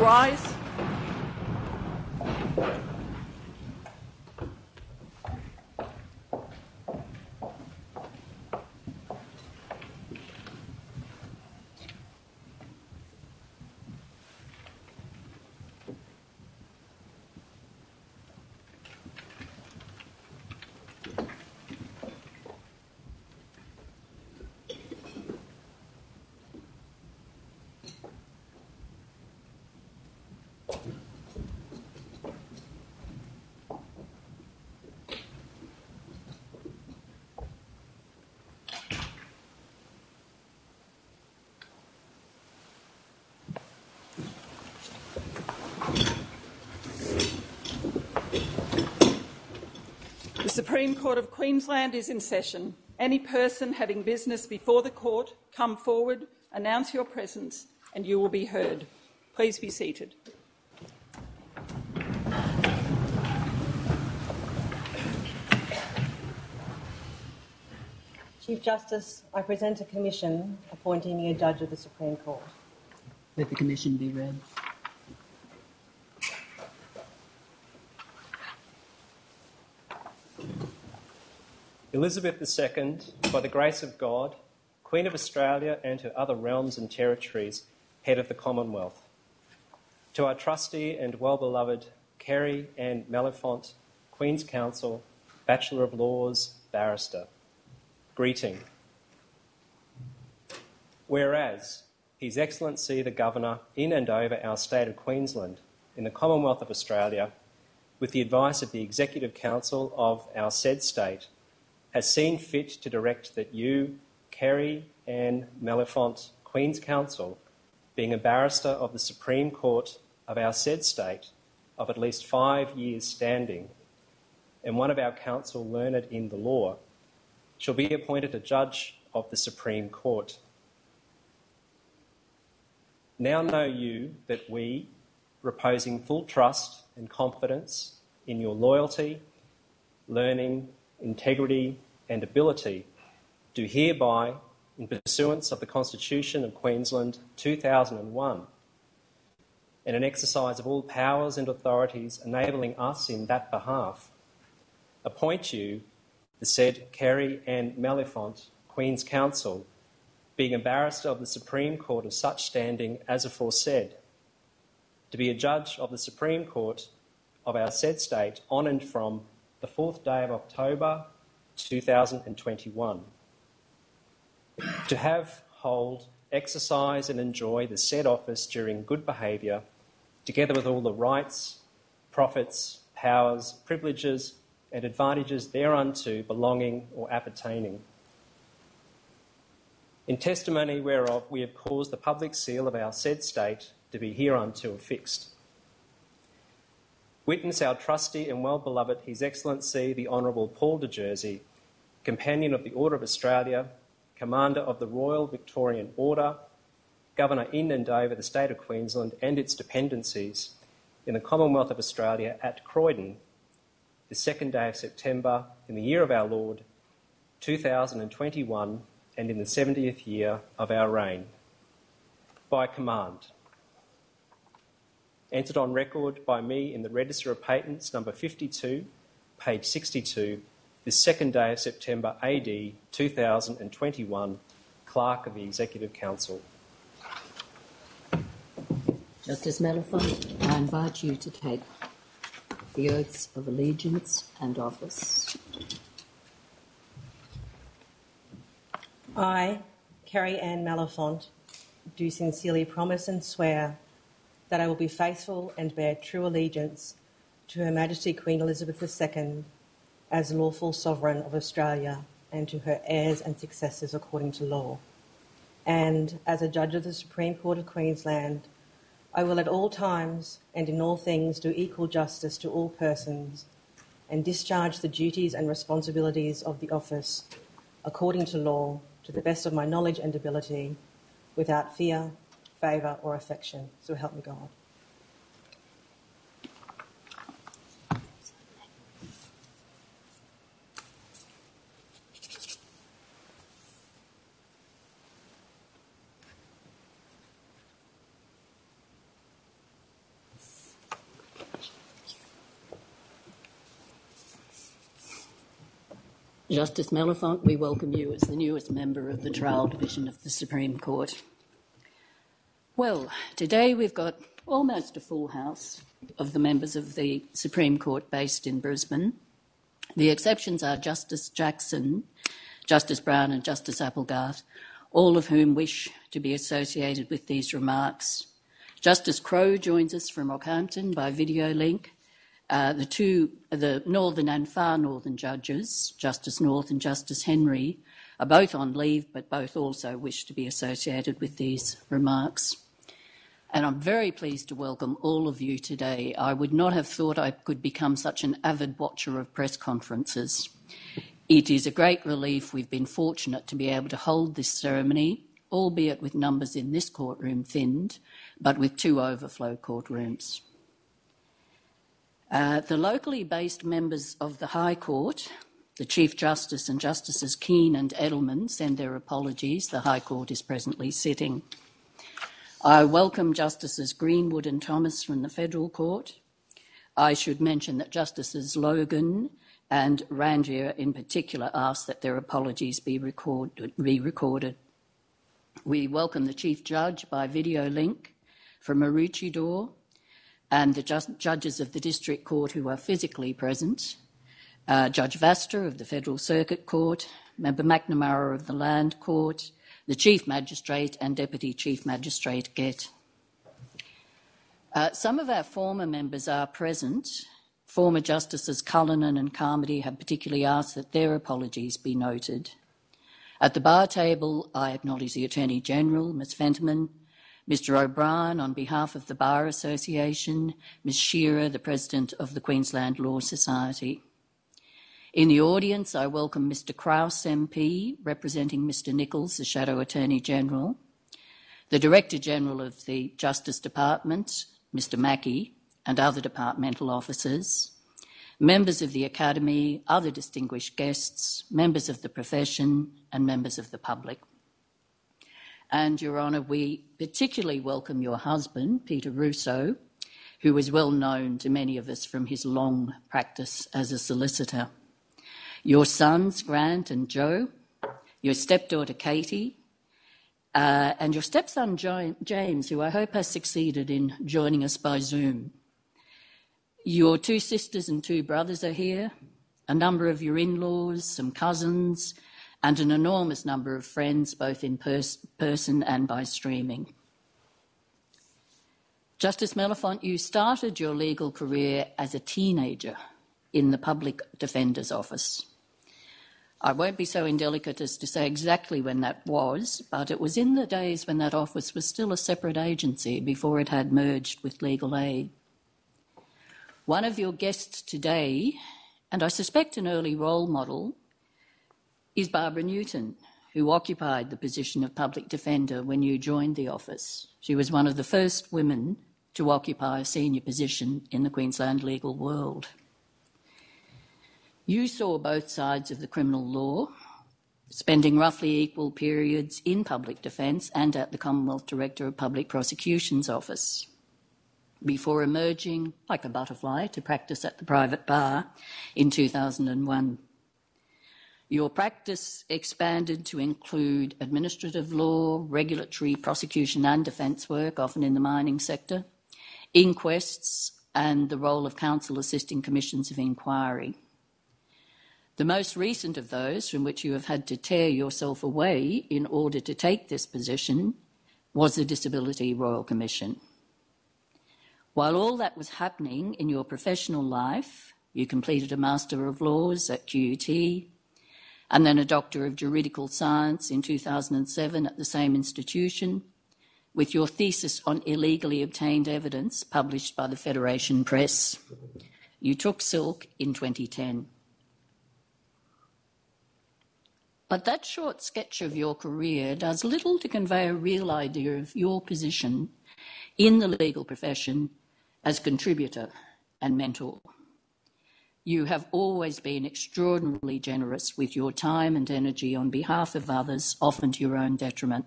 rise. Supreme Court of Queensland is in session. Any person having business before the court, come forward, announce your presence, and you will be heard. Please be seated. Chief Justice, I present a commission appointing me a judge of the Supreme Court. Let the commission be read. Elizabeth II, by the grace of God, Queen of Australia and her other realms and territories, head of the Commonwealth. To our trusty and well beloved Kerri Ann Mellifont, Queen's Counsel, Bachelor of Laws, Barrister, greeting. Whereas His Excellency the Governor in and over our state of Queensland in the Commonwealth of Australia, with the advice of the Executive Council of our said state, has seen fit to direct that you, Kerri Ann Mellifont, Queen's Counsel, being a barrister of the Supreme Court of our said state of at least five years' standing, and one of our counsel learned in the law, shall be appointed a judge of the Supreme Court. Now know you that we, reposing full trust and confidence in your loyalty, learning, integrity, and ability, do hereby, in pursuance of the Constitution of Queensland 2001, and an exercise of all powers and authorities enabling us in that behalf, appoint you the said Kerri Ann Mellifont, Queen's Counsel, being a barrister of the Supreme Court of such standing as aforesaid, to be a judge of the Supreme Court of our said state on and from the 4th day of October 2021. To have, hold, exercise, and enjoy the said office during good behaviour, together with all the rights, profits, powers, privileges, and advantages thereunto belonging or appertaining. In testimony whereof we have caused the public seal of our said state to be hereunto affixed. Witness our trusty and well beloved His Excellency the Honourable Paul de Jersey, Companion of the Order of Australia, Commander of the Royal Victorian Order, Governor in and over the State of Queensland and its dependencies in the Commonwealth of Australia at Croydon, the second day of September in the year of our Lord, 2021, and in the 70th year of our reign. By command. Entered on record by me in the Register of Patents, number 52, page 62, the second day of September AD 2021, Clerk of the Executive Council. Justice Mellifont, I invite you to take the oaths of allegiance and office. I, Kerri Ann Mellifont, do sincerely promise and swear that I will be faithful and bear true allegiance to Her Majesty Queen Elizabeth II as lawful sovereign of Australia and to her heirs and successors according to law. And as a judge of the Supreme Court of Queensland, I will at all times and in all things do equal justice to all persons and discharge the duties and responsibilities of the office according to law to the best of my knowledge and ability without fear, favor, or affection. So help me God. Justice Mellifont, we welcome you as the newest member of the Trial Division of the Supreme Court. Well, today we've got almost a full house of the members of the Supreme Court based in Brisbane. The exceptions are Justice Jackson, Justice Brown, and Justice Applegarth, all of whom wish to be associated with these remarks. Justice Crow joins us from Rockhampton by video link. Uh, the two, the northern and far northern judges, Justice North and Justice Henry, are both on leave, but both also wish to be associated with these remarks. And I'm very pleased to welcome all of you today. I would not have thought I could become such an avid watcher of press conferences. It is a great relief we've been fortunate to be able to hold this ceremony, albeit with numbers in this courtroom thinned, but with two overflow courtrooms. Uh, the locally based members of the High Court, the Chief Justice and Justices Keane and Edelman, send their apologies. The High Court is presently sitting. I welcome Justices Greenwood and Thomas from the Federal Court. I should mention that Justices Logan and Rangiah in particular asked that their apologies be, record, be recorded. We welcome the Chief Judge by video link from Maroochydore and the just, judges of the District Court who are physically present, uh, Judge Vasta of the Federal Circuit Court, Member McNamara of the Land Court, the Chief Magistrate and Deputy Chief Magistrate get. Uh, some of our former members are present. Former Justices Cullinane and Carmody have particularly asked that their apologies be noted. At the bar table, I acknowledge the Attorney General, Ms Fentiman, Mr O'Brien on behalf of the Bar Association, Ms Shearer, the President of the Queensland Law Society. In the audience, I welcome Mr Krause MP, representing Mr Nicholls, the Shadow Attorney General, the Director General of the Justice Department, Mr Mackie, and other departmental officers, members of the Academy, other distinguished guests, members of the profession, and members of the public. And, Your Honour, we particularly welcome your husband, Peter Russo, who is well known to many of us from his long practice as a solicitor your sons, Grant and Joe, your stepdaughter, Katie, uh, and your stepson, James, who I hope has succeeded in joining us by Zoom. Your two sisters and two brothers are here, a number of your in laws, some cousins, and an enormous number of friends, both in pers- person and by streaming. Justice Mellifont, you started your legal career as a teenager in the Public Defender's Office. I won't be so indelicate as to say exactly when that was, but it was in the days when that office was still a separate agency before it had merged with Legal Aid. One of your guests today, and I suspect an early role model, is Barbara Newton, who occupied the position of public defender when you joined the office. She was one of the first women to occupy a senior position in the Queensland legal world. You saw both sides of the criminal law, spending roughly equal periods in public defence and at the Commonwealth Director of Public Prosecutions Office before emerging like a butterfly to practice at the private bar in 2001. Your practice expanded to include administrative law, regulatory, prosecution, and defence work, often in the mining sector, inquests, and the role of counsel assisting commissions of inquiry. The most recent of those, from which you have had to tear yourself away in order to take this position, was the Disability Royal Commission. While all that was happening in your professional life, you completed a Master of Laws at QUT and then a Doctor of Juridical Science in 2007 at the same institution, with your thesis on illegally obtained evidence published by the Federation Press. You took silk in 2010. But that short sketch of your career does little to convey a real idea of your position in the legal profession as contributor and mentor. You have always been extraordinarily generous with your time and energy on behalf of others, often to your own detriment.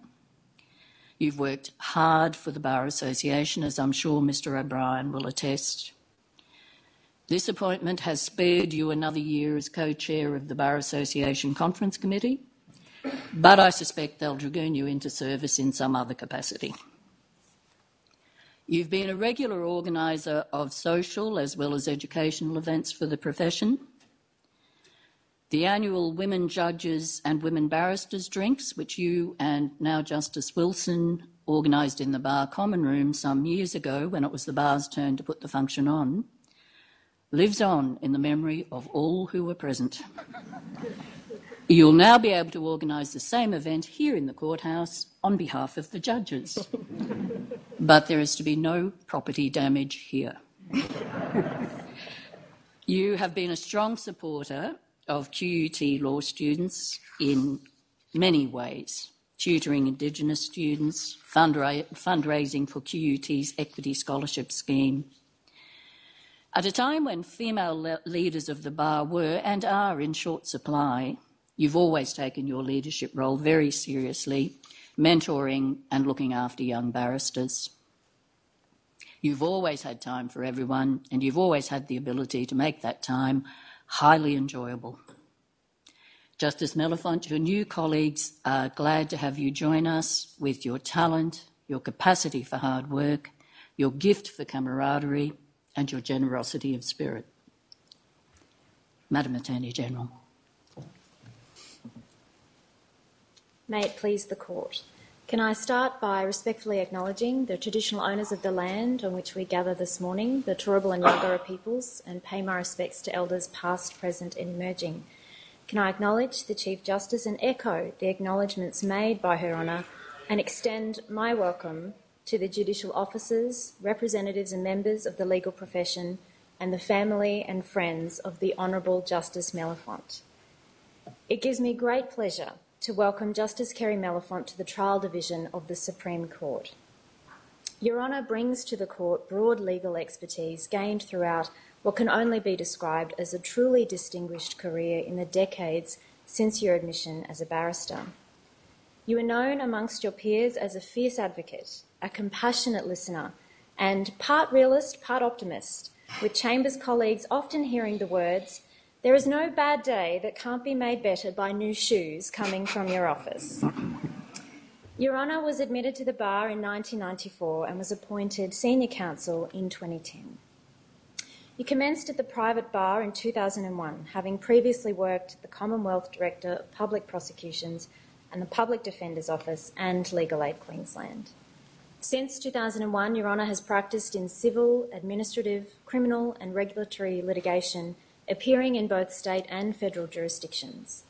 You've worked hard for the Bar Association, as I'm sure Mr O'Brien will attest. This appointment has spared you another year as co chair of the Bar Association Conference Committee, but I suspect they'll dragoon you into service in some other capacity. You've been a regular organiser of social as well as educational events for the profession. The annual Women Judges and Women Barristers drinks, which you and now Justice Wilson organised in the bar common room some years ago when it was the bar's turn to put the function on, lives on in the memory of all who were present. You'll now be able to organise the same event here in the courthouse on behalf of the judges. but there is to be no property damage here. you have been a strong supporter of QUT law students in many ways tutoring Indigenous students, fundra- fundraising for QUT's Equity Scholarship Scheme. At a time when female le- leaders of the bar were and are in short supply, you've always taken your leadership role very seriously, mentoring and looking after young barristers. You've always had time for everyone, and you've always had the ability to make that time highly enjoyable. Justice Mellifont, your new colleagues are glad to have you join us with your talent, your capacity for hard work, your gift for camaraderie, and your generosity of spirit. Madam Attorney General. May it please the Court. Can I start by respectfully acknowledging the traditional owners of the land on which we gather this morning, the Turrbal and Yagara peoples, and pay my respects to elders past, present, and emerging can I acknowledge the Chief Justice and echo the acknowledgements made by Her Honour and extend my welcome to the judicial officers, representatives and members of the legal profession, and the family and friends of the Honourable Justice Mellifont. It gives me great pleasure to welcome Justice Kerri Mellifont to the Trial Division of the Supreme Court. Your Honour brings to the Court broad legal expertise gained throughout what can only be described as a truly distinguished career in the decades since your admission as a barrister. You are known amongst your peers as a fierce advocate, a compassionate listener, and part realist, part optimist, with Chambers colleagues often hearing the words, There is no bad day that can't be made better by new shoes coming from your office. Your Honour was admitted to the bar in 1994 and was appointed Senior Counsel in 2010. You commenced at the private bar in 2001, having previously worked at the Commonwealth Director of Public Prosecutions and the Public Defender's Office and Legal Aid Queensland. Since 2001, Your Honour has practiced in civil, administrative, criminal, and regulatory litigation, appearing in both state and federal jurisdictions.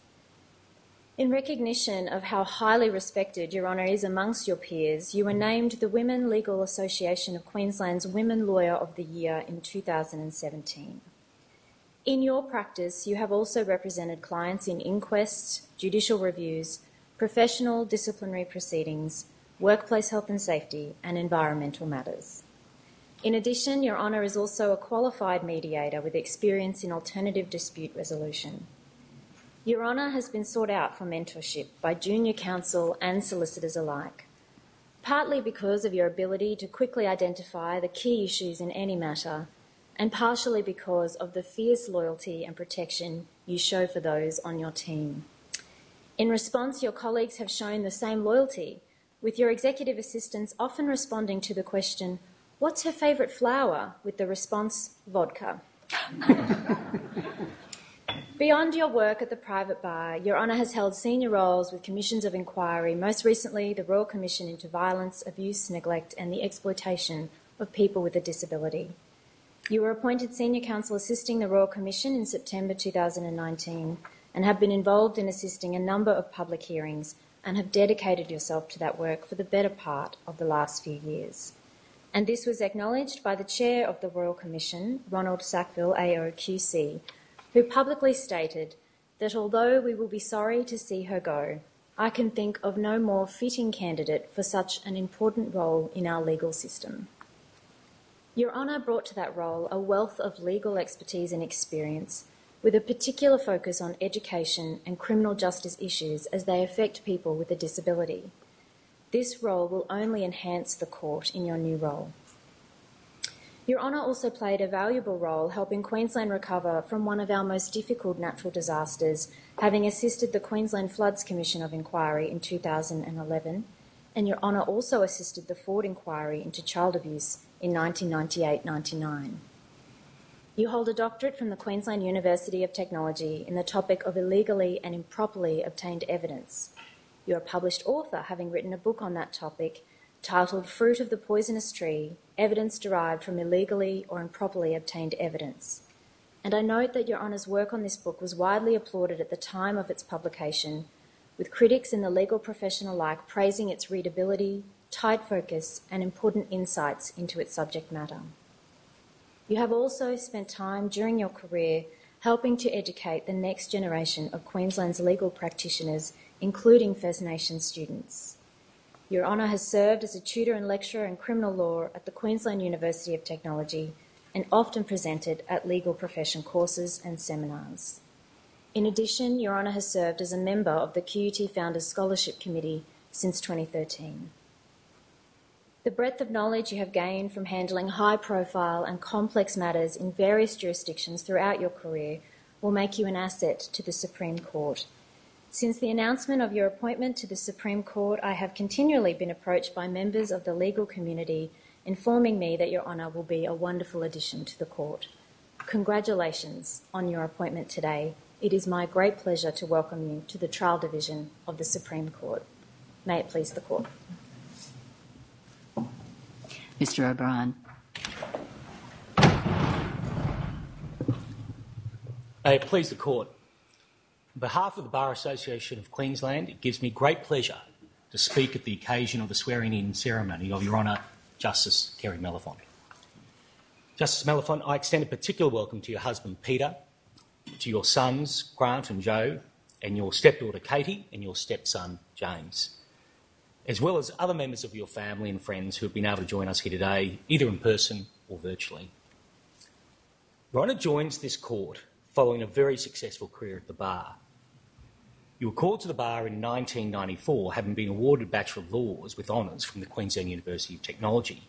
In recognition of how highly respected Your Honour is amongst your peers, you were named the Women Legal Association of Queensland's Women Lawyer of the Year in 2017. In your practice, you have also represented clients in inquests, judicial reviews, professional disciplinary proceedings, workplace health and safety, and environmental matters. In addition, Your Honour is also a qualified mediator with experience in alternative dispute resolution. Your Honour has been sought out for mentorship by junior counsel and solicitors alike, partly because of your ability to quickly identify the key issues in any matter, and partially because of the fierce loyalty and protection you show for those on your team. In response, your colleagues have shown the same loyalty, with your executive assistants often responding to the question, What's her favourite flower? with the response, Vodka. Beyond your work at the private bar, Your Honour has held senior roles with commissions of inquiry, most recently the Royal Commission into Violence, Abuse, Neglect and the Exploitation of People with a Disability. You were appointed Senior Counsel assisting the Royal Commission in September 2019 and have been involved in assisting a number of public hearings and have dedicated yourself to that work for the better part of the last few years. And this was acknowledged by the Chair of the Royal Commission, Ronald Sackville AOQC, who publicly stated that although we will be sorry to see her go, I can think of no more fitting candidate for such an important role in our legal system. Your Honour brought to that role a wealth of legal expertise and experience, with a particular focus on education and criminal justice issues as they affect people with a disability. This role will only enhance the court in your new role. Your Honour also played a valuable role helping Queensland recover from one of our most difficult natural disasters, having assisted the Queensland Floods Commission of Inquiry in 2011, and Your Honour also assisted the Ford Inquiry into child abuse in 1998 99. You hold a doctorate from the Queensland University of Technology in the topic of illegally and improperly obtained evidence. You're a published author, having written a book on that topic titled Fruit of the Poisonous Tree Evidence Derived from Illegally or Improperly Obtained Evidence. And I note that Your Honour's work on this book was widely applauded at the time of its publication, with critics in the legal profession alike praising its readability, tight focus, and important insights into its subject matter. You have also spent time during your career helping to educate the next generation of Queensland's legal practitioners, including First Nations students. Your Honour has served as a tutor and lecturer in criminal law at the Queensland University of Technology and often presented at legal profession courses and seminars. In addition, Your Honour has served as a member of the QUT Founders Scholarship Committee since 2013. The breadth of knowledge you have gained from handling high profile and complex matters in various jurisdictions throughout your career will make you an asset to the Supreme Court since the announcement of your appointment to the Supreme Court, I have continually been approached by members of the legal community informing me that Your Honour will be a wonderful addition to the court. Congratulations on your appointment today. It is my great pleasure to welcome you to the Trial Division of the Supreme Court. May it please the Court. Mr O'Brien. It please the Court. On behalf of the Bar Association of Queensland, it gives me great pleasure to speak at the occasion of the swearing-in ceremony of Your Honour Justice Kerri Mellifont. Justice Mellifont, I extend a particular welcome to your husband Peter, to your sons Grant and Joe, and your stepdaughter Katie and your stepson James, as well as other members of your family and friends who have been able to join us here today, either in person or virtually. Honour joins this court following a very successful career at the bar. You were called to the bar in 1994, having been awarded Bachelor of Laws with honours from the Queensland University of Technology.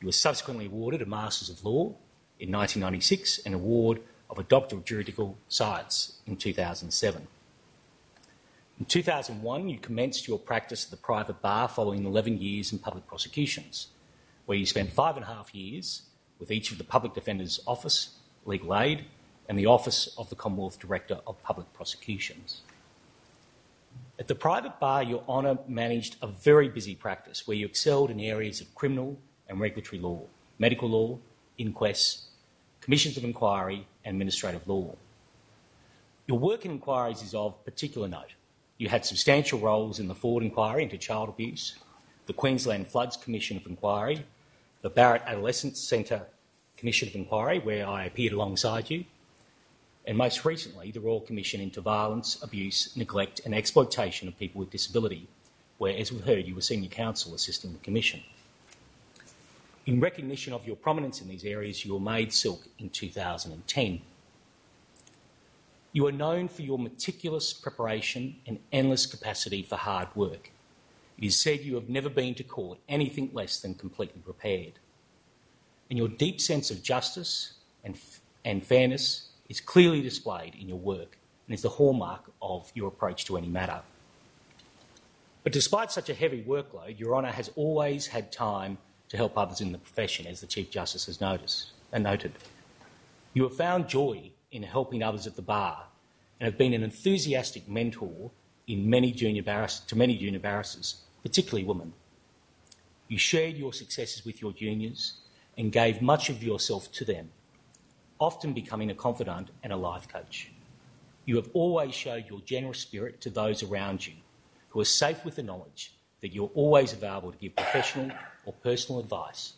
You were subsequently awarded a Masters of Law in 1996 and award of a Doctor of Juridical Science in 2007. In 2001, you commenced your practice at the private bar following 11 years in public prosecutions, where you spent five and a half years with each of the Public Defender's Office, Legal Aid, and the Office of the Commonwealth Director of Public Prosecutions. At the private bar, Your Honour managed a very busy practice where you excelled in areas of criminal and regulatory law, medical law, inquests, commissions of inquiry, and administrative law. Your work in inquiries is of particular note. You had substantial roles in the Ford inquiry into child abuse, the Queensland Floods Commission of Inquiry, the Barrett Adolescent Centre Commission of Inquiry, where I appeared alongside you, and most recently, the Royal Commission into Violence, Abuse, Neglect and Exploitation of People with Disability, where, as we've heard, you were Senior Counsel assisting the Commission. In recognition of your prominence in these areas, you were made Silk in 2010. You are known for your meticulous preparation and endless capacity for hard work. It is said you have never been to court anything less than completely prepared. And your deep sense of justice and, and fairness is clearly displayed in your work and is the hallmark of your approach to any matter. But despite such a heavy workload, Your Honour has always had time to help others in the profession, as the Chief Justice has noticed, and uh, noted. You have found joy in helping others at the bar and have been an enthusiastic mentor in many junior barristers, to many junior barristers, particularly women. You shared your successes with your juniors and gave much of yourself to them often becoming a confidant and a life coach. You have always showed your generous spirit to those around you who are safe with the knowledge that you're always available to give professional or personal advice,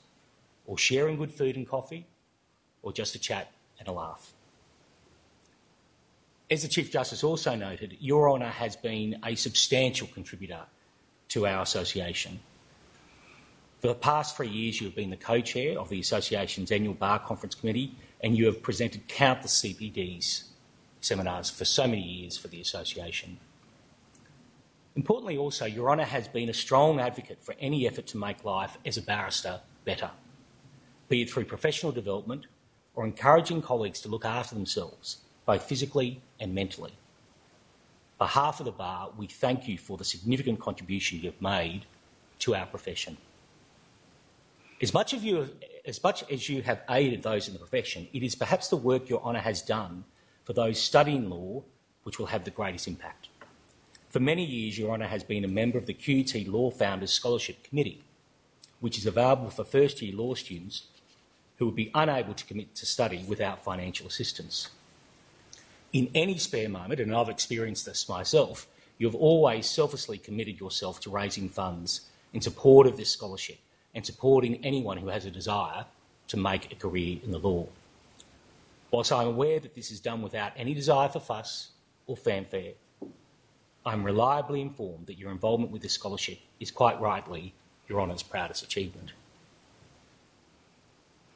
or sharing good food and coffee, or just a chat and a laugh. As the Chief Justice also noted, Your Honour has been a substantial contributor to our association. For the past three years, you have been the co chair of the Association's annual Bar Conference Committee and you have presented countless CPDs seminars for so many years for the association. Importantly, also, Your Honour has been a strong advocate for any effort to make life as a barrister better. be it through professional development or encouraging colleagues to look after themselves, both physically and mentally. On behalf of the bar, we thank you for the significant contribution you've made to our profession. As much, you, as you have aided those in the profession, it is perhaps the work Your Honour has done for those studying law which will have the greatest impact. For many years, Your Honour has been a member of the QT Law Founders Scholarship Committee, which is available for first year law students who would be unable to commit to study without financial assistance. In any spare moment, and I've experienced this myself, you've always selflessly committed yourself to raising funds in support of this scholarship and supporting anyone who has a desire to make a career in the law. Whilst I'm aware that this is done without any desire for fuss or fanfare, I'm reliably informed that your involvement with this scholarship is quite rightly Your Honour's proudest achievement.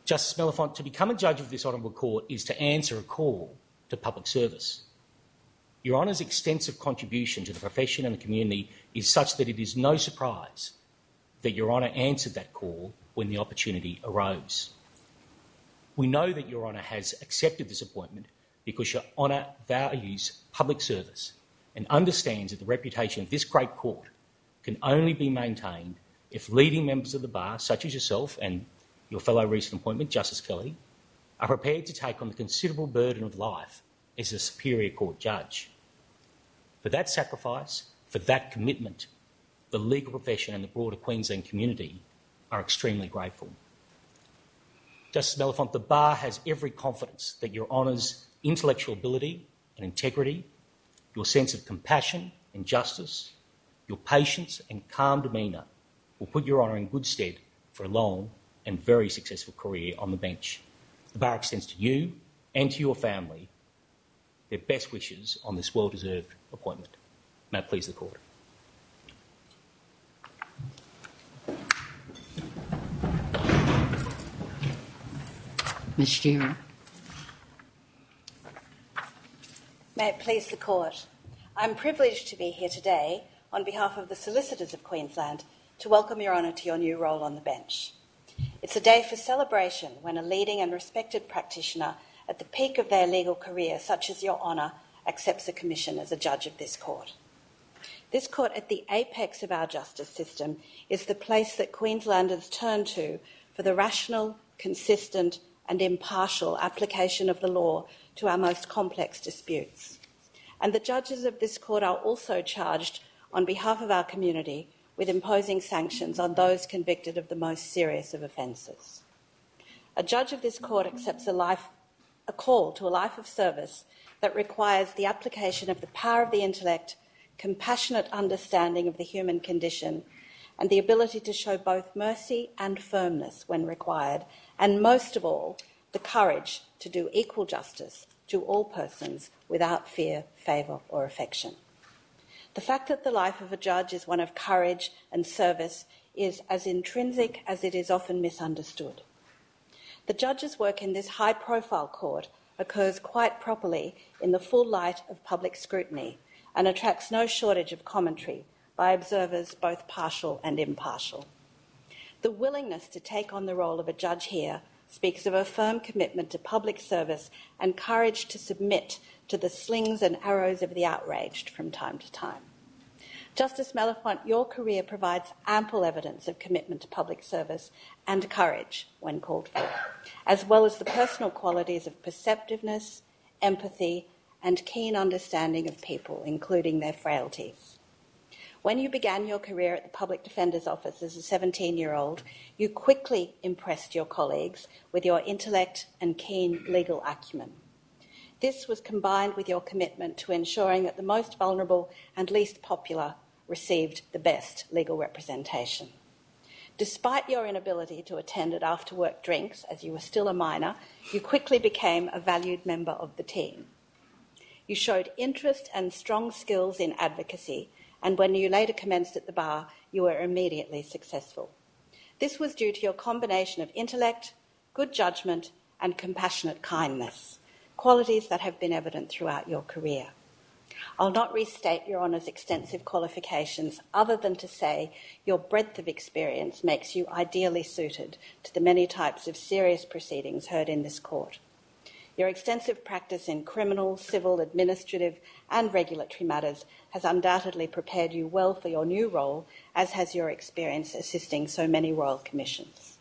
Justice Mellifont, to become a judge of this Honourable Court is to answer a call to public service. Your Honour's extensive contribution to the profession and the community is such that it is no surprise that Your Honour answered that call when the opportunity arose. We know that Your Honour has accepted this appointment because Your Honour values public service and understands that the reputation of this great court can only be maintained if leading members of the bar, such as yourself and your fellow recent appointment, Justice Kelly, are prepared to take on the considerable burden of life as a Superior Court judge. For that sacrifice, for that commitment, the legal profession and the broader Queensland community are extremely grateful. Justice Mellifont, the bar has every confidence that your honour's intellectual ability and integrity, your sense of compassion and justice, your patience and calm demeanour will put your honour in good stead for a long and very successful career on the bench. The bar extends to you and to your family their best wishes on this well deserved appointment. May it please the court. Ms Shearer. May it please the Court. I'm privileged to be here today on behalf of the Solicitors of Queensland to welcome Your Honour to your new role on the bench. It's a day for celebration when a leading and respected practitioner at the peak of their legal career, such as Your Honour, accepts a commission as a judge of this court. This court, at the apex of our justice system, is the place that Queenslanders turn to for the rational, consistent, and impartial application of the law to our most complex disputes. And the judges of this court are also charged, on behalf of our community, with imposing sanctions on those convicted of the most serious of offences. A judge of this court accepts a, life, a call to a life of service that requires the application of the power of the intellect, compassionate understanding of the human condition, and the ability to show both mercy and firmness when required, and most of all, the courage to do equal justice to all persons without fear, favour, or affection. The fact that the life of a judge is one of courage and service is as intrinsic as it is often misunderstood. The judge's work in this high profile court occurs quite properly in the full light of public scrutiny and attracts no shortage of commentary by observers both partial and impartial. The willingness to take on the role of a judge here speaks of a firm commitment to public service and courage to submit to the slings and arrows of the outraged from time to time. Justice Mellifont, your career provides ample evidence of commitment to public service and courage when called for, as well as the personal qualities of perceptiveness, empathy, and keen understanding of people, including their frailties. When you began your career at the Public Defender's Office as a 17 year old, you quickly impressed your colleagues with your intellect and keen legal acumen. This was combined with your commitment to ensuring that the most vulnerable and least popular received the best legal representation. Despite your inability to attend at after work drinks, as you were still a minor, you quickly became a valued member of the team. You showed interest and strong skills in advocacy, and when you later commenced at the bar, you were immediately successful. This was due to your combination of intellect, good judgment, and compassionate kindness, qualities that have been evident throughout your career. I'll not restate Your Honour's extensive qualifications other than to say your breadth of experience makes you ideally suited to the many types of serious proceedings heard in this court. Your extensive practice in criminal, civil, administrative, and regulatory matters has undoubtedly prepared you well for your new role, as has your experience assisting so many royal commissions.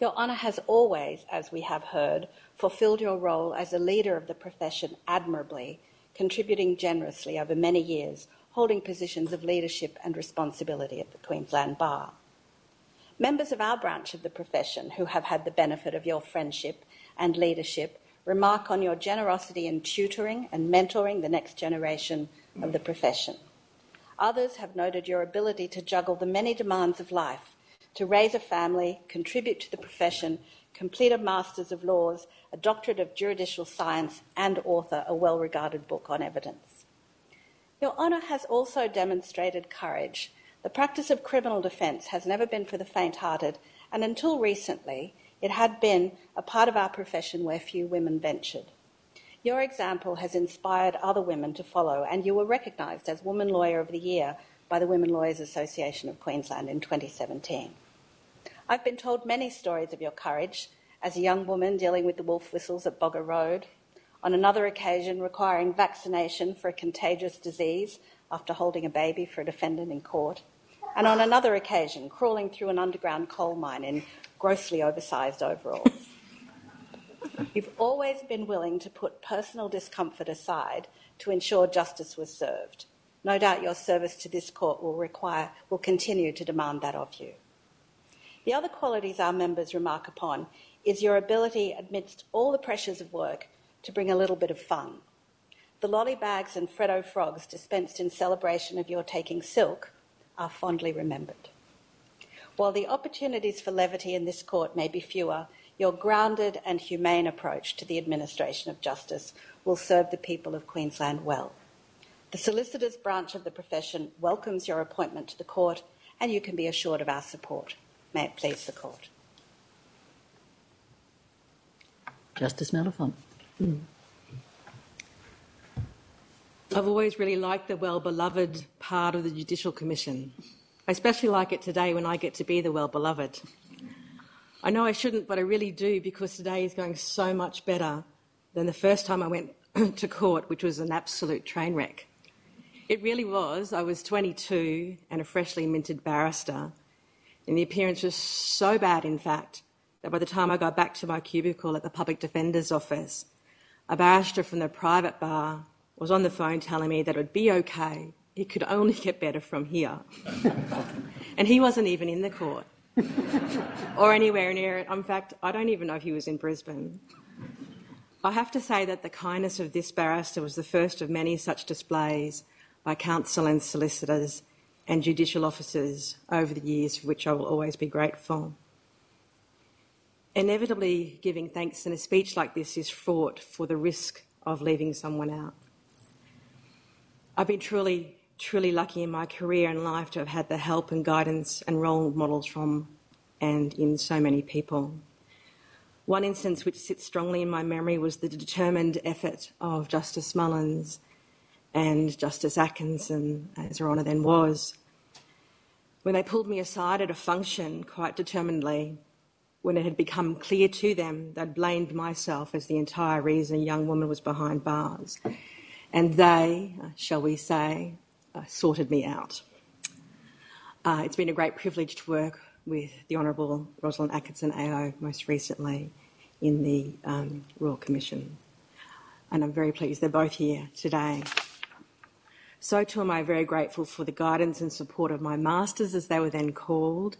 Your Honour has always, as we have heard, fulfilled your role as a leader of the profession admirably, contributing generously over many years, holding positions of leadership and responsibility at the Queensland Bar. Members of our branch of the profession who have had the benefit of your friendship and leadership remark on your generosity in tutoring and mentoring the next generation of the profession. Others have noted your ability to juggle the many demands of life, to raise a family, contribute to the profession, complete a Master's of Laws, a Doctorate of Juridical Science, and author a well regarded book on evidence. Your Honour has also demonstrated courage. The practice of criminal defence has never been for the faint hearted, and until recently, it had been a part of our profession where few women ventured. Your example has inspired other women to follow, and you were recognised as Woman Lawyer of the Year by the Women Lawyers Association of Queensland in 2017. I've been told many stories of your courage as a young woman dealing with the wolf whistles at Boggo Road, on another occasion requiring vaccination for a contagious disease after holding a baby for a defendant in court, and on another occasion crawling through an underground coal mine in grossly oversized overalls. You've always been willing to put personal discomfort aside to ensure justice was served. No doubt your service to this court will require will continue to demand that of you. The other qualities our members remark upon is your ability amidst all the pressures of work to bring a little bit of fun. The lolly bags and Freddo frogs dispensed in celebration of your taking silk are fondly remembered. While the opportunities for levity in this court may be fewer, your grounded and humane approach to the administration of justice will serve the people of Queensland well. The solicitors branch of the profession welcomes your appointment to the court, and you can be assured of our support. May it please the court. Justice Mellifont. Mm. I've always really liked the well beloved part of the Judicial Commission. I especially like it today when I get to be the well beloved. I know I shouldn't, but I really do because today is going so much better than the first time I went to court, which was an absolute train wreck. It really was. I was 22 and a freshly minted barrister, and the appearance was so bad, in fact, that by the time I got back to my cubicle at the public defender's office, a barrister from the private bar was on the phone telling me that it would be okay it could only get better from here. and he wasn't even in the court or anywhere near it. In fact, I don't even know if he was in Brisbane. I have to say that the kindness of this barrister was the first of many such displays by counsel and solicitors and judicial officers over the years, for which I will always be grateful. Inevitably, giving thanks in a speech like this is fraught for the risk of leaving someone out. I've been truly truly lucky in my career and life to have had the help and guidance and role models from and in so many people. One instance which sits strongly in my memory was the determined effort of Justice Mullins and Justice Atkinson, as Her Honour then was, when they pulled me aside at a function quite determinedly when it had become clear to them they'd blamed myself as the entire reason a young woman was behind bars. And they, shall we say, uh, sorted me out. Uh, it's been a great privilege to work with the Honourable Rosalind Atkinson AO most recently in the um, Royal Commission. And I'm very pleased they're both here today. So too am I very grateful for the guidance and support of my masters, as they were then called,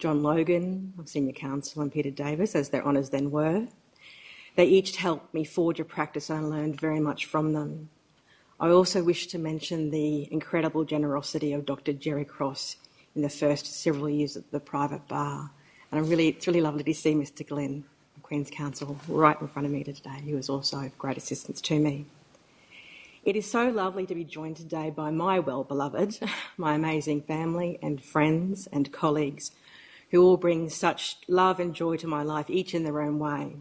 John Logan, of Senior Counsel, and Peter Davis, as their honours then were. They each helped me forge a practice and I learned very much from them. I also wish to mention the incredible generosity of Dr. Jerry Cross in the first several years at the private bar. And I'm really, it's really lovely to see Mr. Glenn, Queen's Counsel, right in front of me today, who was also of great assistance to me. It is so lovely to be joined today by my well beloved, my amazing family and friends and colleagues who all bring such love and joy to my life, each in their own way.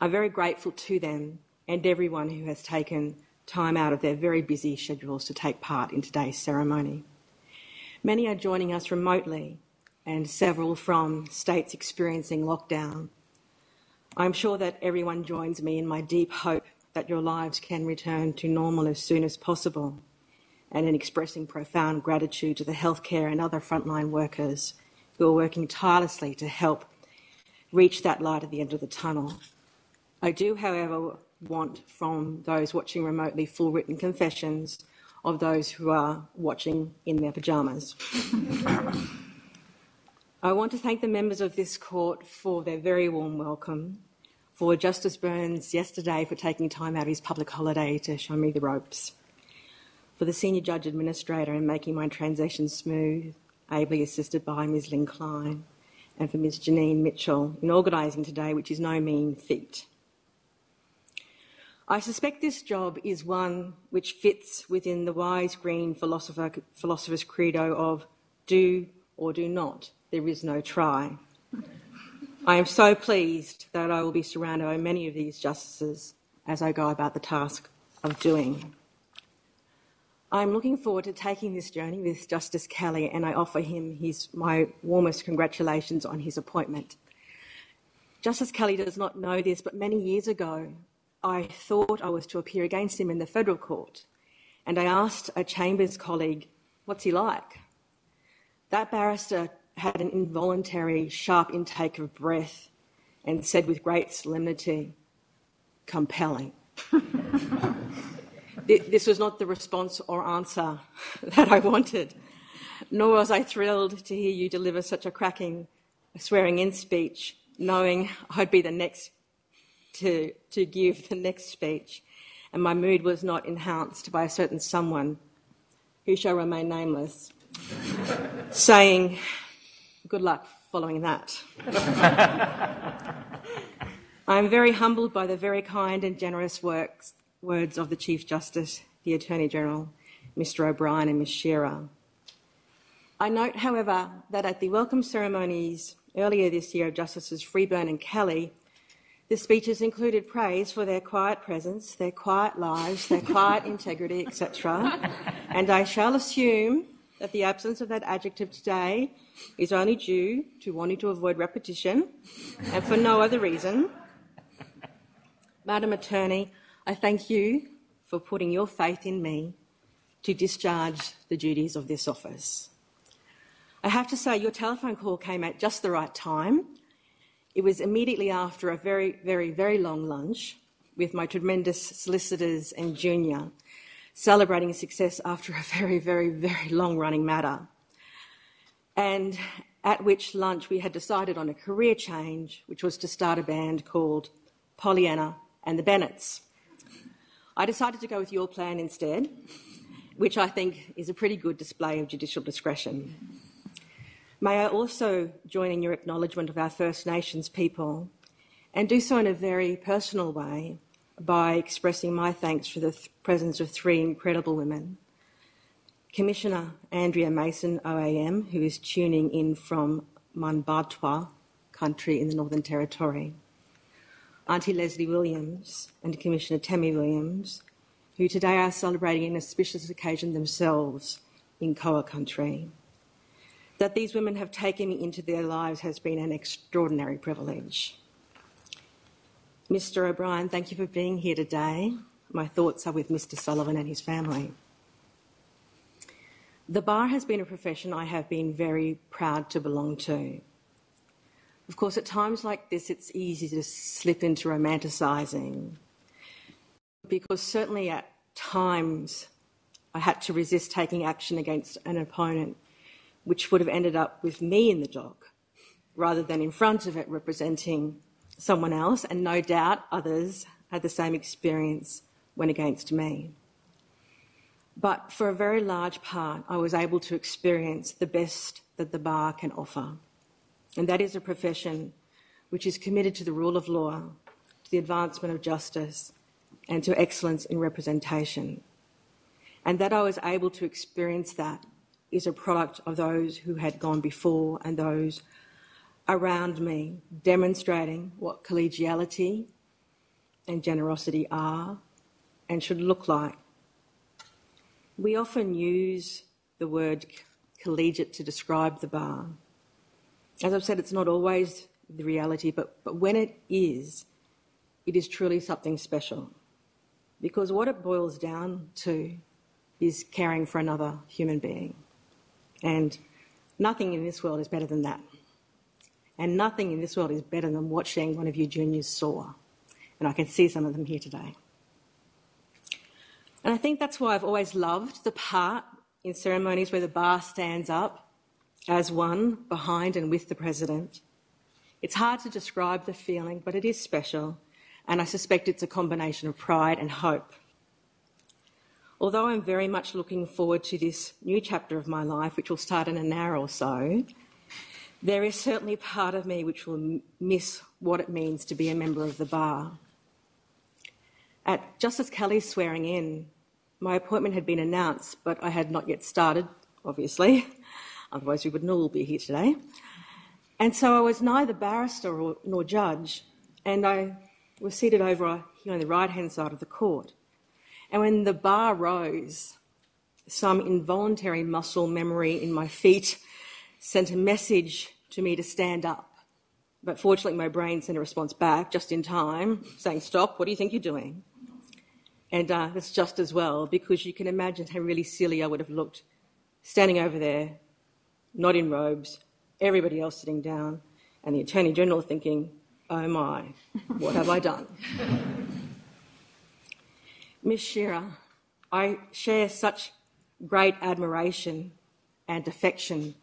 I'm very grateful to them and everyone who has taken time out of their very busy schedules to take part in today's ceremony. Many are joining us remotely, and several from states experiencing lockdown. I'm sure that everyone joins me in my deep hope that your lives can return to normal as soon as possible, and in expressing profound gratitude to the healthcare and other frontline workers who are working tirelessly to help reach that light at the end of the tunnel. I do, however, want from those watching remotely full written confessions of those who are watching in their pyjamas. I want to thank the members of this court for their very warm welcome, for Justice Burns yesterday for taking time out of his public holiday to show me the ropes, for the Senior Judge Administrator in making my transition smooth, ably assisted by Ms Lynn Klein, and for Ms Janine Mitchell in organising today, which is no mean feat. I suspect this job is one which fits within the wise green philosopher, philosopher's credo of do or do not, there is no try. I am so pleased that I will be surrounded by many of these justices as I go about the task of doing. I'm looking forward to taking this journey with Justice Kelly, and I offer him his, my warmest congratulations on his appointment. Justice Kelly does not know this, but many years ago, I thought I was to appear against him in the federal court, and I asked a Chambers colleague, What's he like? That barrister had an involuntary, sharp intake of breath and said with great solemnity, Compelling. this was not the response or answer that I wanted, nor was I thrilled to hear you deliver such a cracking swearing in speech, knowing I'd be the next to, to give the next speech, and my mood was not enhanced by a certain someone who shall remain nameless, saying, Good luck following that. I am very humbled by the very kind and generous works words of the Chief Justice, the Attorney General, Mr O'Brien and Ms Shearer. I note, however, that at the welcome ceremonies earlier this year of Justices Freeburn and Kelly, the speeches included praise for their quiet presence, their quiet lives, their quiet integrity, etc. And I shall assume that the absence of that adjective today is only due to wanting to avoid repetition and for no other reason. Madam Attorney, I thank you for putting your faith in me to discharge the duties of this office. I have to say, your telephone call came at just the right time. It was immediately after a very, very, very long lunch with my tremendous solicitors and junior, celebrating success after a very, very, very long running matter. And at which lunch we had decided on a career change, which was to start a band called Pollyanna and the Bennetts. I decided to go with your plan instead, which I think is a pretty good display of judicial discretion. May I also join in your acknowledgement of our First Nations people and do so in a very personal way by expressing my thanks for the th- presence of three incredible women. Commissioner Andrea Mason, OAM, who is tuning in from Murwillumbah country in the Northern Territory. Auntie Leslie Williams and Commissioner Tammy Williams, who today are celebrating an auspicious occasion themselves in Koa country. That these women have taken me into their lives has been an extraordinary privilege. Mr. O'Brien, thank you for being here today. My thoughts are with Mr. Sullivan and his family. The bar has been a profession I have been very proud to belong to. Of course, at times like this, it's easy to slip into romanticising because certainly at times I had to resist taking action against an opponent, which would have ended up with me in the dock rather than in front of it representing someone else, and no doubt others had the same experience when against me. But for a very large part, I was able to experience the best that the bar can offer and that is a profession which is committed to the rule of law, to the advancement of justice, and to excellence in representation. And that I was able to experience that is a product of those who had gone before and those around me, demonstrating what collegiality and generosity are, and should look like. We often use the word collegiate to describe the bar. As I've said, it's not always the reality, but, but when it is, it is truly something special. Because what it boils down to is caring for another human being. And nothing in this world is better than that. And nothing in this world is better than watching one of you juniors soar. And I can see some of them here today. And I think that's why I've always loved the part in ceremonies where the bar stands up as one behind and with the president. It's hard to describe the feeling, but it is special, and I suspect it's a combination of pride and hope. Although I'm very much looking forward to this new chapter of my life, which will start in an hour or so, there is certainly part of me which will miss what it means to be a member of the bar. At Justice Kelly's swearing in, my appointment had been announced, but I had not yet started, obviously, otherwise we would all be here today. And so I was neither barrister or, nor judge, and I was seated over here on the right hand side of the court. And when the bar rose, some involuntary muscle memory in my feet sent a message to me to stand up. But fortunately, my brain sent a response back just in time, saying, Stop, what do you think you're doing? And uh, that's just as well, because you can imagine how really silly I would have looked standing over there, not in robes, everybody else sitting down, and the Attorney General thinking, Oh my, what have I done? Miss Shearer, I share such great admiration and affection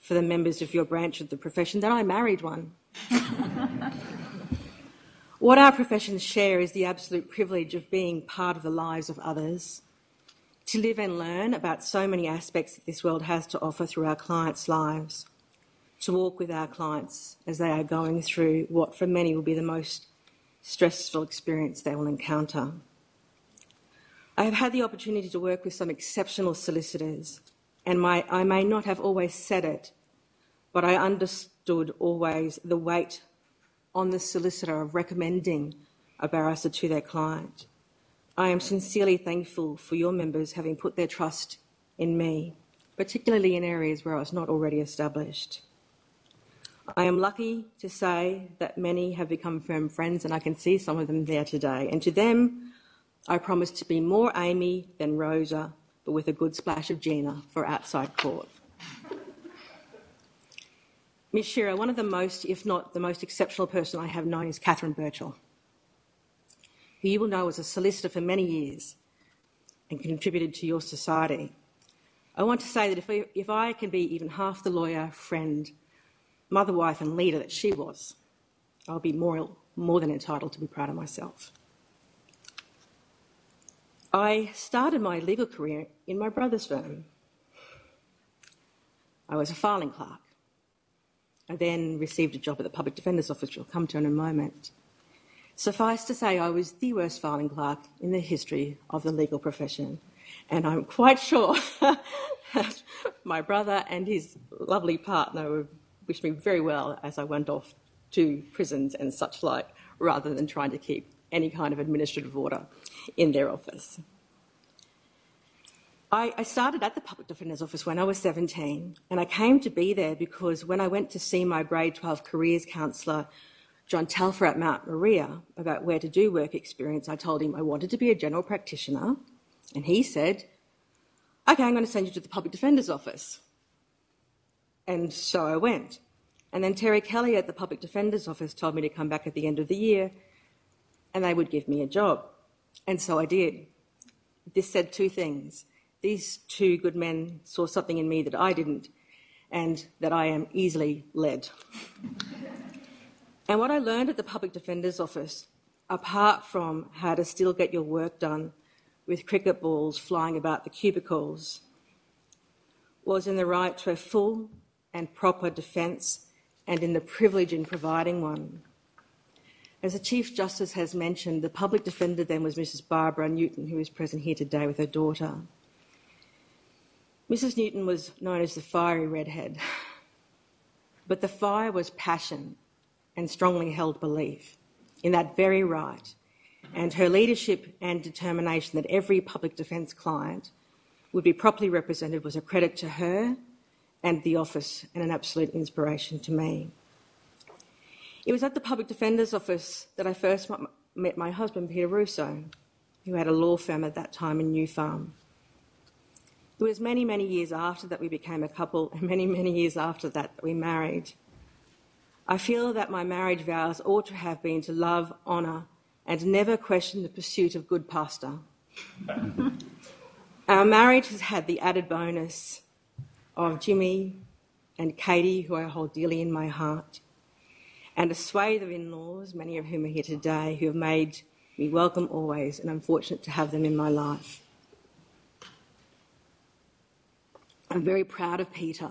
for the members of your branch of the profession that I married one. what our professions share is the absolute privilege of being part of the lives of others, to live and learn about so many aspects that this world has to offer through our clients' lives, to walk with our clients as they are going through what for many will be the most stressful experience they will encounter. I have had the opportunity to work with some exceptional solicitors, and my, I may not have always said it, but I understood always the weight on the solicitor of recommending a barrister to their client. I am sincerely thankful for your members having put their trust in me, particularly in areas where I was not already established. I am lucky to say that many have become firm friends, and I can see some of them there today. And to them, I promise to be more Amy than Rosa, but with a good splash of Gina for outside court. Miss Shearer, one of the most, if not the most exceptional person I have known is Catherine Birchall, who you will know was a solicitor for many years and contributed to your society. I want to say that if, we, if I can be even half the lawyer, friend, mother, wife, and leader that she was, I'll be more, more than entitled to be proud of myself. I started my legal career in my brother's firm. I was a filing clerk. I then received a job at the Public Defender's Office, which I'll come to in a moment. Suffice to say, I was the worst filing clerk in the history of the legal profession. And I'm quite sure that my brother and his lovely partner wished me very well as I went off to prisons and such like, rather than trying to keep any kind of administrative order in their office. I, I, started at the Public Defender's Office when I was 17, and I came to be there because when I went to see my grade 12 careers counsellor, John Telfer at Mount Maria, about where to do work experience, I told him I wanted to be a general practitioner, and he said, Okay, I'm going to send you to the Public Defender's Office. And so I went. And then Terry Kelly at the Public Defender's Office told me to come back at the end of the year and they would give me a job. And so I did. This said two things. These two good men saw something in me that I didn't, and that I am easily led. and what I learned at the Public Defender's Office, apart from how to still get your work done with cricket balls flying about the cubicles, was in the right to a full and proper defence and in the privilege in providing one. As the Chief Justice has mentioned, the public defender then was Mrs. Barbara Newton, who is present here today with her daughter. Mrs. Newton was known as the fiery redhead, but the fire was passion and strongly held belief in that very right and her leadership and determination that every public defence client would be properly represented was a credit to her and the office and an absolute inspiration to me. It was at the Public Defender's Office that I first met my husband, Peter Russo, who had a law firm at that time in New Farm. It was many, many years after that we became a couple, and many, many years after that that we married. I feel that my marriage vows ought to have been to love, honour, and never question the pursuit of good pasta. Our marriage has had the added bonus of Jimmy and Katie, who I hold dearly in my heart, and a swathe of in laws, many of whom are here today, who have made me welcome always, and I'm fortunate to have them in my life. I'm very proud of Peter.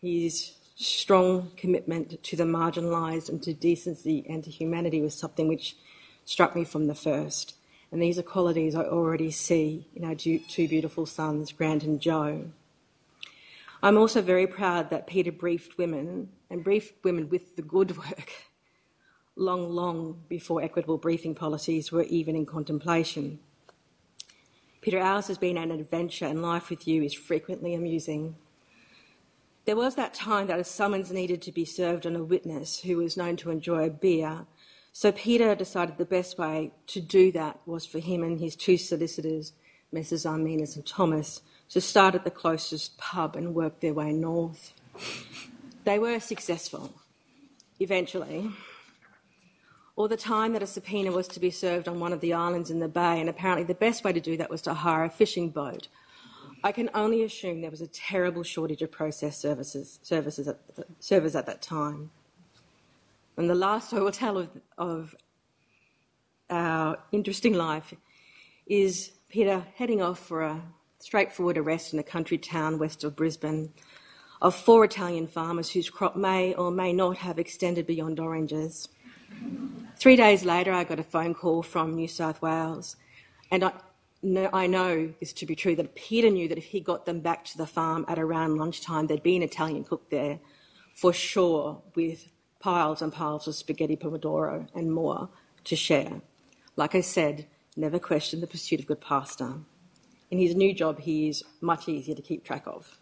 His strong commitment to the marginalised and to decency and to humanity was something which struck me from the first. And these are qualities I already see in our two beautiful sons, Grant and Joe. I'm also very proud that Peter briefed women and briefed women with the good work long, long before equitable briefing policies were even in contemplation. Peter, ours has been an adventure, and life with you is frequently amusing. There was that time that a summons needed to be served on a witness who was known to enjoy a beer, so Peter decided the best way to do that was for him and his two solicitors, Messrs. Arminas and Thomas, to start at the closest pub and work their way north. They were successful, eventually or the time that a subpoena was to be served on one of the islands in the bay, and apparently the best way to do that was to hire a fishing boat. I can only assume there was a terrible shortage of process services, services at, servers at that time. And the last I will tell of, of our interesting life is Peter heading off for a straightforward arrest in a country town west of Brisbane of four Italian farmers whose crop may or may not have extended beyond oranges. Three days later, I got a phone call from New South Wales, and Know, I know this to be true that Peter knew that if he got them back to the farm at around lunchtime, there'd be an Italian cook there for sure with piles and piles of spaghetti pomodoro and more to share. Like I said, never question the pursuit of good pasta. In his new job, he is much easier to keep track of.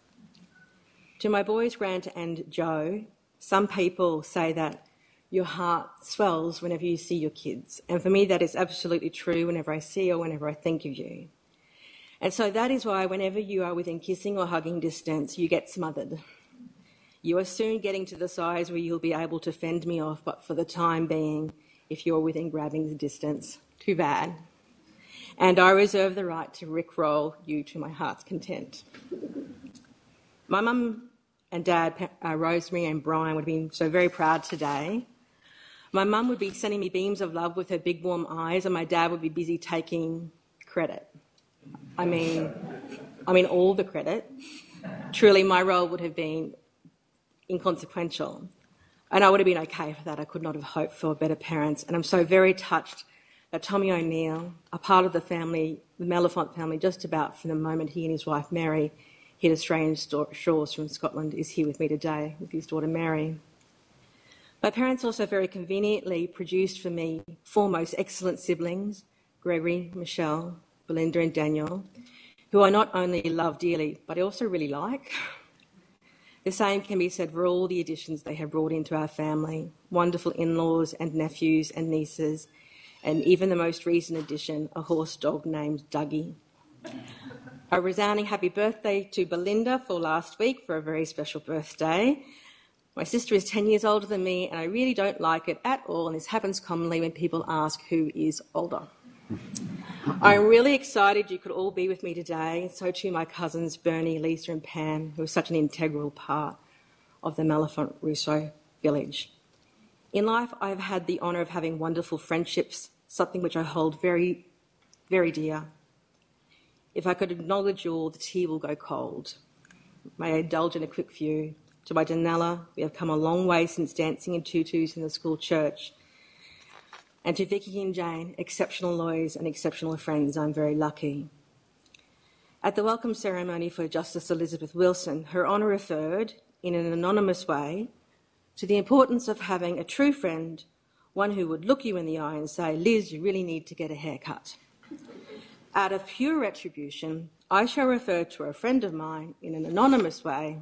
To my boys, Grant and Joe, some people say that your heart swells whenever you see your kids. And for me, that is absolutely true whenever I see or whenever I think of you. And so that is why whenever you are within kissing or hugging distance, you get smothered. You are soon getting to the size where you'll be able to fend me off, but for the time being, if you're within grabbing distance, too bad. And I reserve the right to rickroll you to my heart's content. My mum and dad, uh, Rosemary and Brian, would have been so very proud today my mum would be sending me beams of love with her big warm eyes, and my dad would be busy taking credit. I mean, I mean all the credit. Truly, my role would have been inconsequential. And I would have been okay for that. I could not have hoped for better parents. And I'm so very touched that Tommy O'Neill, a part of the family, the Mellifont family, just about from the moment he and his wife Mary hit Australian shores from Scotland, is here with me today with his daughter Mary. My parents also very conveniently produced for me four most excellent siblings Gregory, Michelle, Belinda, and Daniel, who I not only love dearly, but I also really like. The same can be said for all the additions they have brought into our family wonderful in laws and nephews and nieces, and even the most recent addition, a horse dog named Dougie. A resounding happy birthday to Belinda for last week for a very special birthday. My sister is 10 years older than me, and I really don't like it at all, and this happens commonly when people ask who is older. I'm really excited you could all be with me today, and so too my cousins Bernie, Lisa, and Pam, who are such an integral part of the Mellifont Russo village. In life, I've had the honour of having wonderful friendships, something which I hold very, very dear. If I could acknowledge you all, the tea will go cold. May I indulge in a quick view to my Danella, we have come a long way since dancing in tutus in the school church. And to Vicky and Jane, exceptional lawyers and exceptional friends, I'm very lucky. At the welcome ceremony for Justice Elizabeth Wilson, Her Honour referred, in an anonymous way, to the importance of having a true friend one who would look you in the eye and say, Liz, you really need to get a haircut. Out of pure retribution, I shall refer to a friend of mine in an anonymous way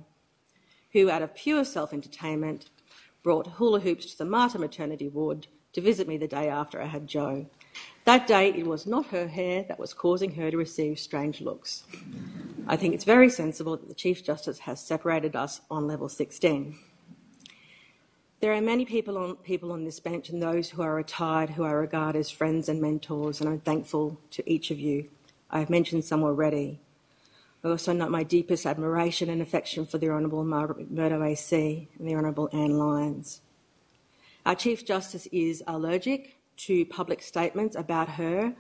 who, out of pure self entertainment, brought hula hoops to the Mater maternity ward to visit me the day after I had Joe. That day, it was not her hair that was causing her to receive strange looks. I think it's very sensible that the Chief Justice has separated us on level 16. There are many people on, people on this bench and those who are retired who I regard as friends and mentors, and I'm thankful to each of you. I've mentioned some already. Also note my deepest admiration and affection for the Honourable McMurdo AC and the Honourable Anne Lyons. Our Chief Justice is allergic to public statements about her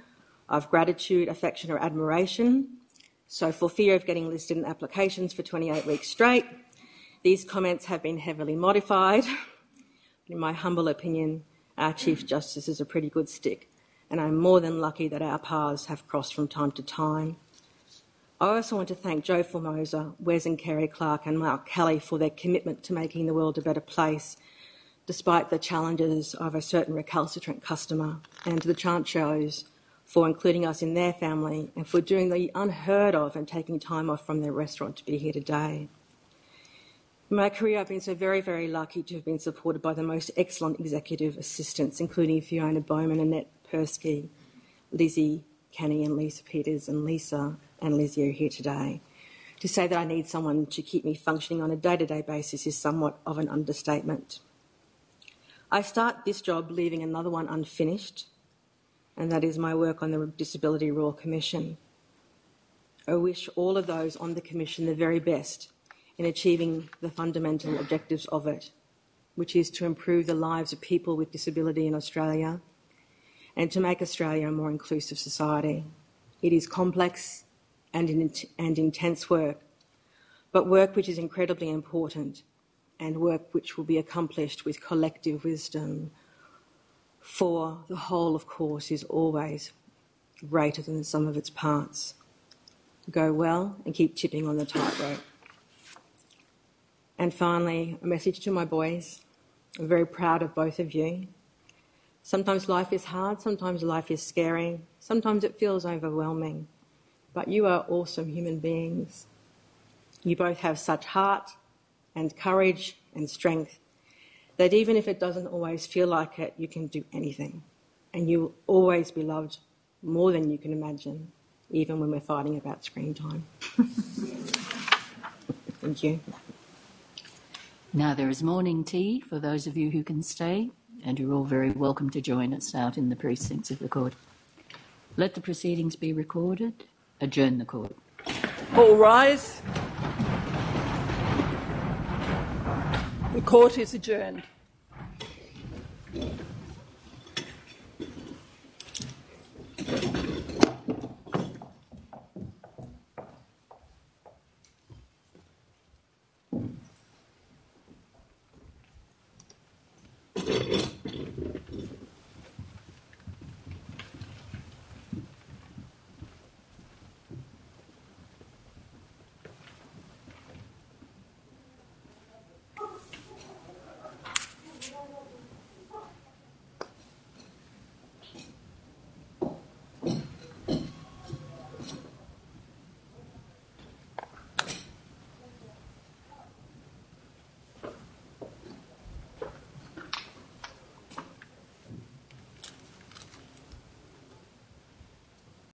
of gratitude, affection, or admiration. So, for fear of getting listed in applications for 28 weeks straight, these comments have been heavily modified. In my humble opinion, our Chief Justice is a pretty good stick, and I'm more than lucky that our paths have crossed from time to time. I also want to thank Joe Formosa, Wes and Kerry Clark, and Mark Kelly for their commitment to making the world a better place despite the challenges of a certain recalcitrant customer, and to the shows, for including us in their family and for doing the unheard of and taking time off from their restaurant to be here today. In my career, I've been so very, very lucky to have been supported by the most excellent executive assistants, including Fiona Bowman, Annette Persky, Lizzie Canny, and Lisa Peters, and Lisa and Lizzie are here today. To say that I need someone to keep me functioning on a day to day basis is somewhat of an understatement. I start this job leaving another one unfinished, and that is my work on the Disability Royal Commission. I wish all of those on the Commission the very best in achieving the fundamental objectives of it, which is to improve the lives of people with disability in Australia and to make Australia a more inclusive society. It is complex and, in, and intense work, but work which is incredibly important and work which will be accomplished with collective wisdom. For the whole, of course, is always greater than the sum of its parts. Go well and keep tipping on the tightrope. And finally, a message to my boys. I'm very proud of both of you. Sometimes life is hard, sometimes life is scary, sometimes it feels overwhelming. But you are awesome human beings. You both have such heart and courage and strength that even if it doesn't always feel like it, you can do anything. And you will always be loved more than you can imagine, even when we're fighting about screen time. Thank you. Now there is morning tea for those of you who can stay, and you're all very welcome to join us out in the precincts of the court. Let the proceedings be recorded. Adjourn the court. All rise. The court is adjourned.